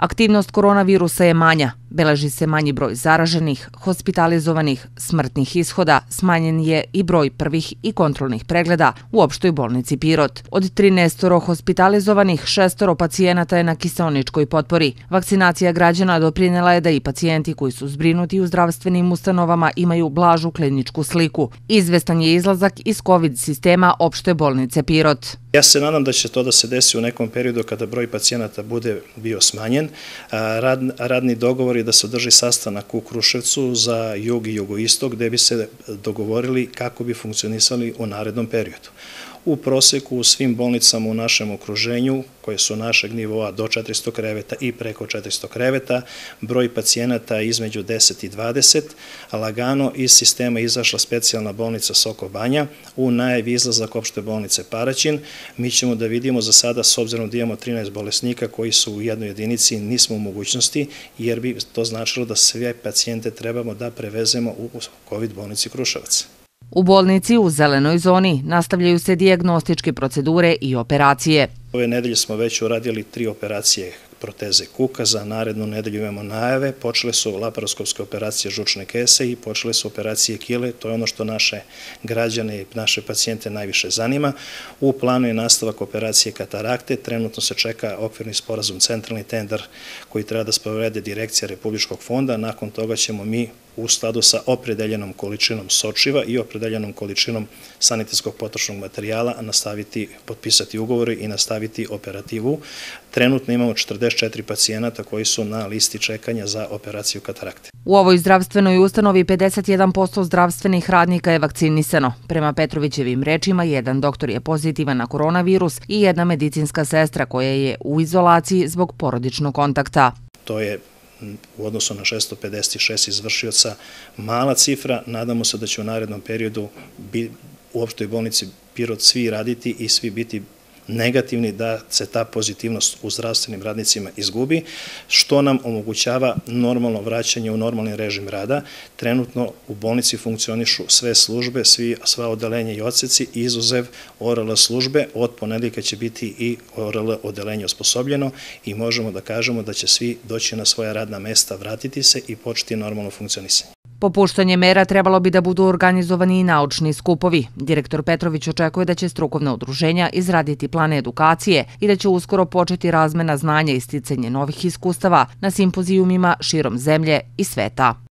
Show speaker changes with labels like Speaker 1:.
Speaker 1: Aktivnost koronavirusa je manja, beleži se manji broj zaraženih, hospitalizovanih, smrtnih ishoda, smanjen je i broj prvih i kontrolnih pregleda u opštoj bolnici Pirot. Od 13 hospitalizovanih, šestoro pacijenata je na kiselničkoj potpori. Vakcinacija građana doprinela je da i pacijenti koji su zbrinuti u zdravstvenim ustanovama imaju blažu kliničku sliku. Izvestan je izlazak iz COVID sistema opšte bolnice Pirot.
Speaker 2: Ja se nadam da će to da se desi u nekom periodu kada broj pacijenata bude bio smanjen. radni dogovor je da se održi sastanak u Kruševcu za jug i jugoistok gde bi se dogovorili kako bi funkcionisali u narednom periodu u proseku u svim bolnicama u našem okruženju, koje su našeg nivoa do 400 kreveta i preko 400 kreveta, broj pacijenata između 10 i 20, a lagano iz sistema izašla specijalna bolnica Soko Banja, u najavi izlazak opšte bolnice Paraćin. Mi ćemo da vidimo za sada, s obzirom da imamo 13 bolesnika koji su u jednoj jedinici, nismo u mogućnosti, jer bi to značilo da sve pacijente trebamo da prevezemo u COVID bolnici Kruševac.
Speaker 1: U bolnici u zelenoj zoni nastavljaju se diagnostičke procedure i operacije.
Speaker 2: Ove nedelje smo već uradili tri operacije proteze kuka, za narednu nedelju imamo najave, počele su laparoskopske operacije žučne kese i počele su operacije kile, to je ono što naše građane i naše pacijente najviše zanima. U planu je nastavak operacije katarakte, trenutno se čeka okvirni sporazum centralni tender koji treba da spovede direkcija Republičkog fonda, nakon toga ćemo mi u skladu sa opredeljenom količinom sočiva i opredeljenom količinom sanitetskog potrošnog materijala nastaviti, potpisati ugovore i nastaviti operativu. Trenutno imamo 44 pacijenata koji su na listi čekanja za operaciju katarakte.
Speaker 1: U ovoj zdravstvenoj ustanovi 51% zdravstvenih radnika je vakcinisano. Prema Petrovićevim rečima, jedan doktor je pozitivan na koronavirus i jedna medicinska sestra koja je u izolaciji zbog porodičnog kontakta.
Speaker 2: To je u odnosu na 656 izvršioca mala cifra. Nadamo se da će u narednom periodu u opštoj bolnici Pirot svi raditi i svi biti negativni da se ta pozitivnost u zdravstvenim radnicima izgubi, što nam omogućava normalno vraćanje u normalni režim rada. Trenutno u bolnici funkcionišu sve službe, svi, sva odelenja i odseci, izuzev ORL službe, od ponedljika će biti i ORL odelenje osposobljeno i možemo da kažemo da će svi doći na svoja radna mesta, vratiti se i početi normalno funkcionisanje.
Speaker 1: Popuštanje mera trebalo bi da budu organizovani i naučni skupovi. Direktor Petrović očekuje da će strukovna udruženja izraditi plane edukacije i da će uskoro početi razmena znanja i sticanje novih iskustava na simpozijumima širom zemlje i sveta.